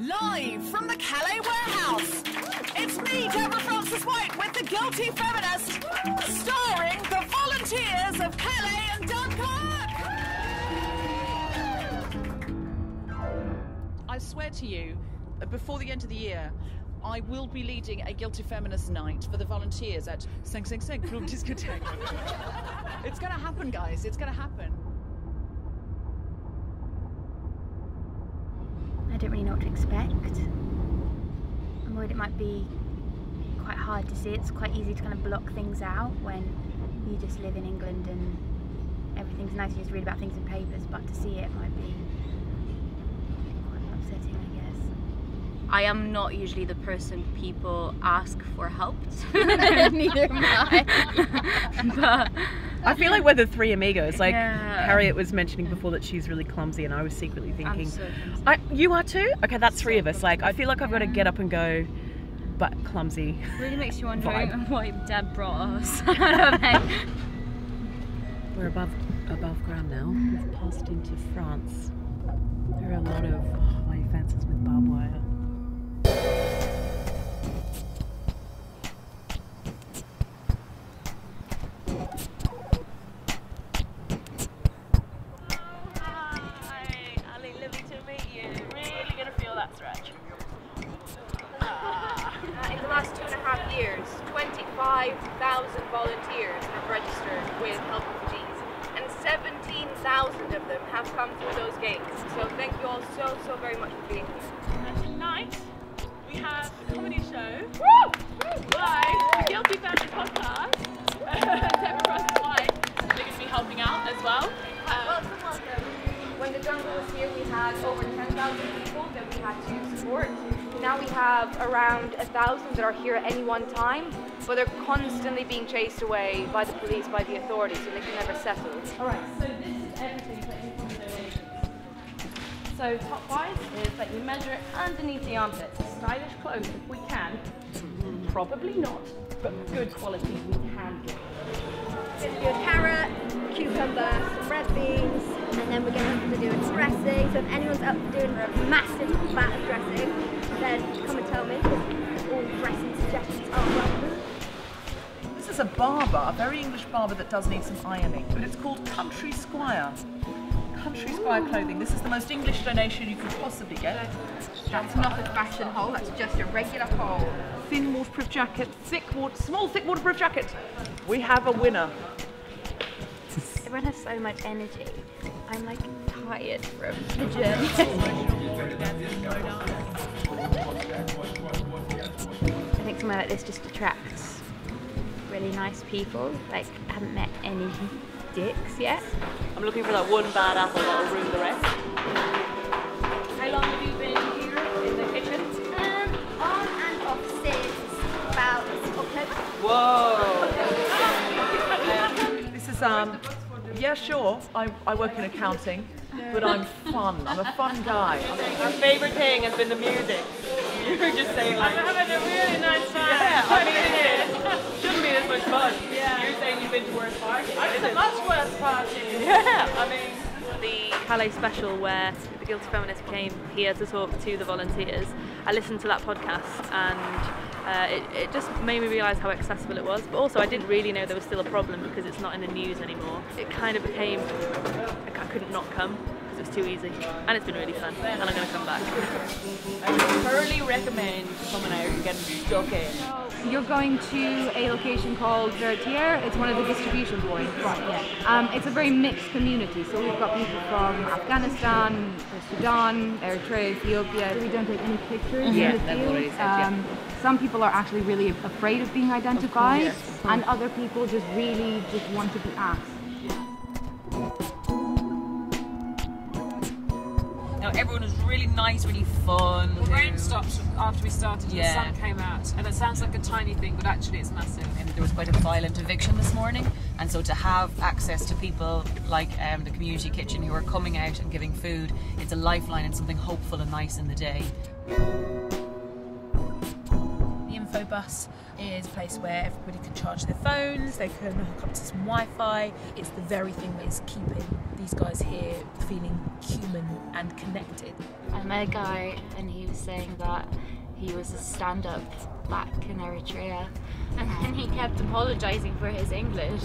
Live from the Calais warehouse, it's me, Deborah Frances-White, with The Guilty Feminist, starring the volunteers of Calais and Dunkirk. I swear to you, before the end of the year, I will be leading a Guilty Feminist night for the volunteers at Sing Sing Sing Club Discotheque. it's going to happen, guys. It's going to happen. Don't really know what to expect. I'm worried it might be quite hard to see. It's quite easy to kind of block things out when you just live in England and everything's nice. You just read about things in papers, but to see it might be quite upsetting, I guess. I am not usually the person people ask for help. Neither am I. but I feel like we're the three amigos. Like Yeah. Harriet was mentioning before that she's really clumsy, and I was secretly thinking, I'm so. I, you are too. Okay, that's three of us. Like I feel like I've got to get up and go, but clumsy. really makes you wonder Vibe. why Deb brought us. I don't know. We're above above ground now. We've passed into France. There are a lot of high fences with barbed wire. 17,000 of them have come through those gates. So thank you all so, so very much for being here. Comedy show live, the Guilty Feminist podcast. Deborah Frances-White, they're going to be helping out as well. Um, Welcome, welcome. When the jungle was here, we had over 10,000 people that we had to support. Now we have around a thousand that are here at any one time, but they're constantly being chased away by the police, by the authorities, so they can never settle. Alright, so So top wise is that you measure it underneath the armpits. Stylish clothes if we can. Probably not, but good quality we can get. We're gonna do a carrot, cucumber, some red beans, and then we're gonna have to do a dressing. So if anyone's up for doing a massive vat of dressing, then come and tell me. All dressing suggestions are welcome. This is a barber, a very English barber that does need some ironing, but it's called Country Squire. Country Squire clothing. This is the most English donation you could possibly get. That's not a fashion hole, that's just a regular hole. Thin waterproof jacket, thick water, small thick waterproof jacket. We have a winner. Everyone has so much energy. I'm like tired from the gym. I think somewhere like this just attracts really nice people. Like, I haven't met any dicks yet. I'm looking for that one bad apple that'll ruin the rest. How long have you been here in the kitchen? Um, on and off since about October. Whoa! This is um, yeah, sure. I, I work in accounting, but I'm fun. I'm a fun guy. Our favourite thing has been the music. You were just saying like, I'm having a really nice time. Yeah, I mean it is. Shouldn't be this much fun. Yeah. You're saying you've been to worse parties. I've been to much worse parties. Yeah, I mean. the Calais special where the Guilty Feminist came here to talk to the volunteers. I listened to that podcast and uh, it, it just made me realise how accessible it was. But also, I didn't really know there was still a problem because it's not in the news anymore. It kind of became I couldn't not come it was too easy, and it's been really fun. And I'm going to come back. I would thoroughly recommend coming out and getting stuck in. You're going to a location called Vertier. It's one of the distribution points. Right, yeah. Um, it's a very mixed community. So we've got people from Afghanistan, Sudan, Eritrea, Ethiopia. We don't take any pictures Yeah, in the field. what he said, yeah. Um, some people are actually really afraid of being identified, and other people just really just want to be asked. No, everyone was really nice, really fun. The rain stopped after we started and Yeah. the sun came out. And it sounds like a tiny thing, but actually it's massive. And there was quite a violent eviction this morning, and so to have access to people like um, the community kitchen who are coming out and giving food, it's a lifeline and something hopeful and nice in the day. The info bus is a place where everybody can charge their phones, they can hook up to some Wi Fi. It's the very thing that is keeping these guys here feeling human and connected. I met a guy and he was saying that he was a stand up back in Eritrea and then he kept apologizing for his English.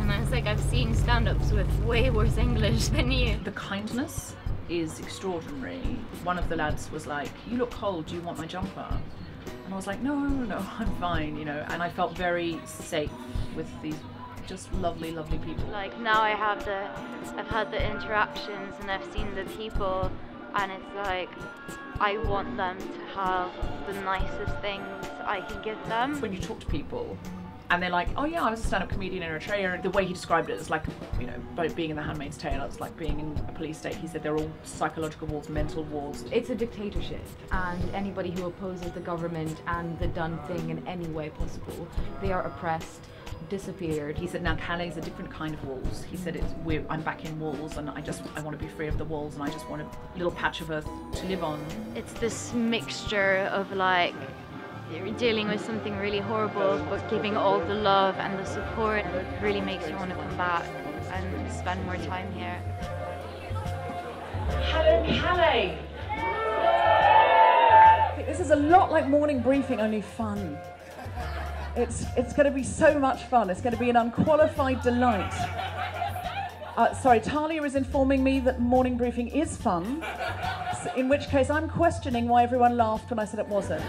And I was like, I've seen stand ups with way worse English than you. The kindness is extraordinary. One of the lads was like, You look cold, do you want my jumper? And I was like, No, no, no, I'm fine, you know. And I felt very safe with these just lovely, lovely people. Like now I have the, I've had the interactions and I've seen the people and it's like, I want them to have the nicest things I can give them. When you talk to people, and they're like, "Oh yeah, I was a stand-up comedian in Eritrea." The way he described it is like, you know, both being in The Handmaid's Tale, it's like being in a police state. He said they're all psychological walls, mental walls. It's a dictatorship, and anybody who opposes the government and the done thing in any way possible, they are oppressed, disappeared. He said now Calais is a different kind of walls. He said it's we're, I'm back in walls, and I just I want to be free of the walls, and I just want a little patch of earth to live on. It's this mixture of like dealing with something really horrible, but giving all the love and the support really makes you want to come back and spend more time here. Hello, Calais. This is a lot like morning briefing, only fun. It's it's going to be so much fun. It's going to be an unqualified delight. Uh, sorry, Talia is informing me that morning briefing is fun. In which case, I'm questioning why everyone laughed when I said it wasn't.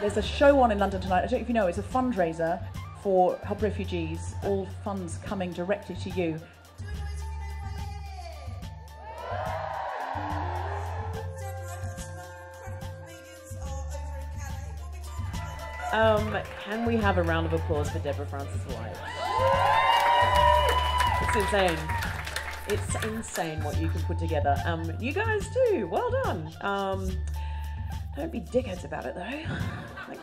There's a show on in London tonight. I don't know if you know. It's a fundraiser for help refugees. All funds coming directly to you. Um, can we have a round of applause for Deborah Frances-White? It's insane. It's insane what you can put together. Um, you guys too. Well done. Um, don't be dickheads about it though. Like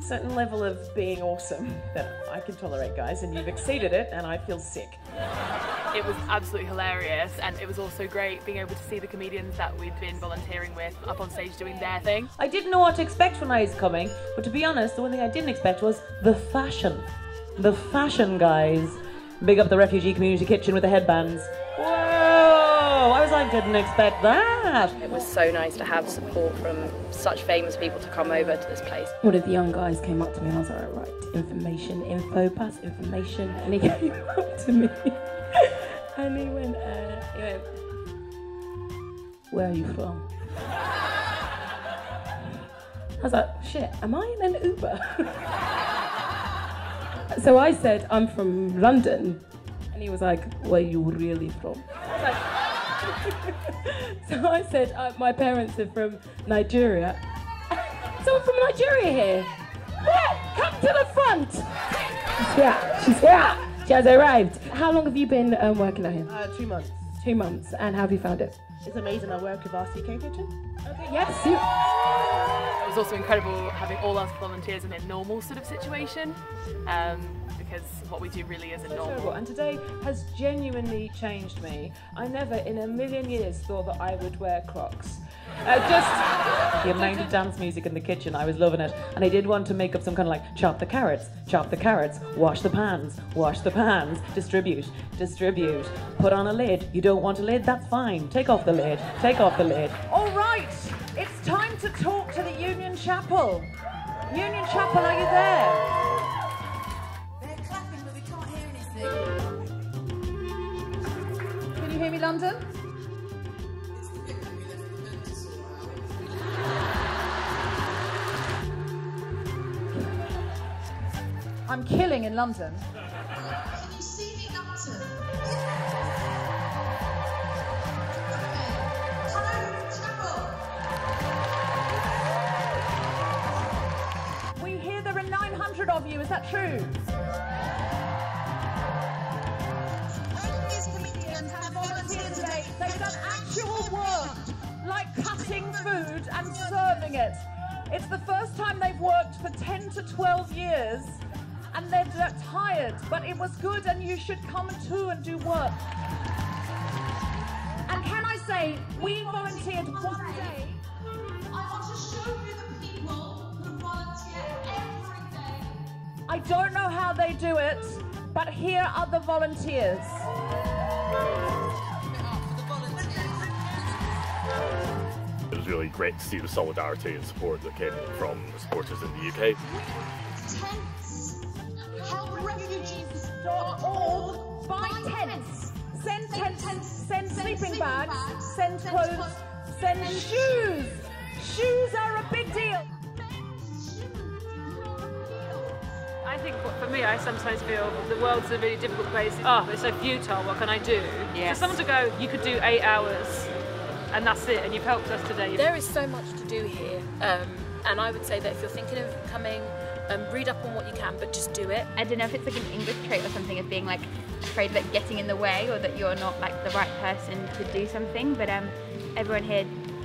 certain level of being awesome that I can tolerate, guys, and you've exceeded it, and I feel sick. It was absolutely hilarious, and it was also great being able to see the comedians that we'd been volunteering with up on stage doing their thing. I didn't know what to expect when I was coming, but to be honest, the one thing I didn't expect was the fashion. The fashion, guys. Big up the refugee community kitchen with the headbands. Whoa! I was like, didn't expect that. It was so nice to have support from such famous people to come over to this place. One of the young guys came up to me and I was like, right, information, info, pass information. And he came up to me he went, uh, he went, where are you from? I was like, shit, am I in an Uber? so I said, I'm from London. And he was like, where are you really from? so I said, uh, my parents are from Nigeria. Someone from Nigeria here. Where? Come to the front. She's here. She's here. She has arrived. How long have you been um, working out here? Uh, two months. Two months. And how have you found it? It's amazing. I work with RCK Kitchen. Okay, yes. You. It was also incredible having all our volunteers in a normal sort of situation, um, because what we do really isn't normal. And today has genuinely changed me. I never in a million years thought that I would wear Crocs. Uh, just the amount of dance music in the kitchen, I was loving it. And I did want to make up some kind of like chop the carrots, chop the carrots, wash the pans, wash the pans, distribute, distribute, put on a lid. You don't want a lid? That's fine. Take off the lid, take off the lid. All right, it's time to talk to the Union Chapel. Union Chapel, are you there? They're clapping, but we can't hear anything. Can you hear me, London? I'm killing in London. Of you, is that true? They've done actual work, like cutting food and serving it. It's the first time they've worked for 10 to 12 years, and they're tired, but it was good, and you should come too and do work. And can I say, we volunteered one day. I don't know how they do it, but here are the volunteers. It was really great to see the solidarity and support that came from the supporters in the UK. Tents. Buy tents. Send tents. Send sleeping bags. Send clothes. Send shoes. Shoes are a big deal. I think for me, I sometimes feel the world's a really difficult place. Oh, it's so futile. What can I do? Yes. For someone to go, you could do eight hours, and that's it, and you've helped us today. There is so much to do here, um, and I would say that if you're thinking of coming, um, read up on what you can, but just do it. I don't know if it's like an English trait or something of being like afraid of it getting in the way or that you're not like the right person to do something. But um, everyone here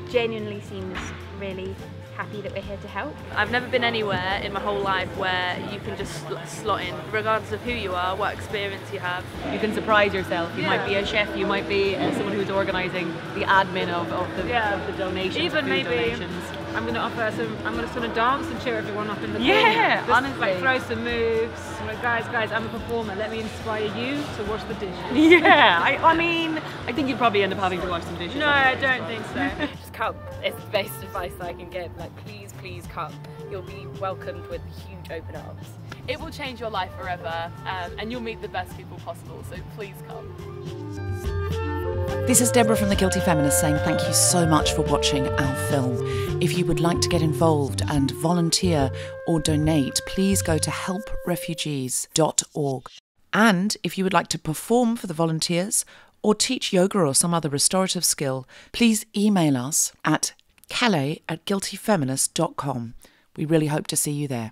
genuinely seems really happy that we're here to help. I've never been anywhere in my whole life where you can just slot in, regardless of who you are, what experience you have. You can surprise yourself. You Yeah. might be a chef. You might be uh, someone who's organising the admin of, of, the, Yeah. of the donations. Even maybe donations. I'm going to offer some. I'm going to sort of dance and cheer everyone up in the Yeah, corner. Just, honestly. like throw some moves. Like, guys, guys, I'm a performer. Let me inspire you to wash the dishes. Yeah, I, I mean, I think you'd probably end up having to wash some dishes. No, I don't think so. Just come. It's the best advice I can give. Like, please, please come. You'll be welcomed with huge open arms. It will change your life forever, um, and you'll meet the best people possible. So please come. This is Deborah from The Guilty Feminist saying thank you so much for watching our film. If you would like to get involved and volunteer or donate, please go to helprefugees.org. And if you would like to perform for the volunteers or teach yoga or some other restorative skill, please email us at calais at guiltyfeminist.com. We really hope to see you there.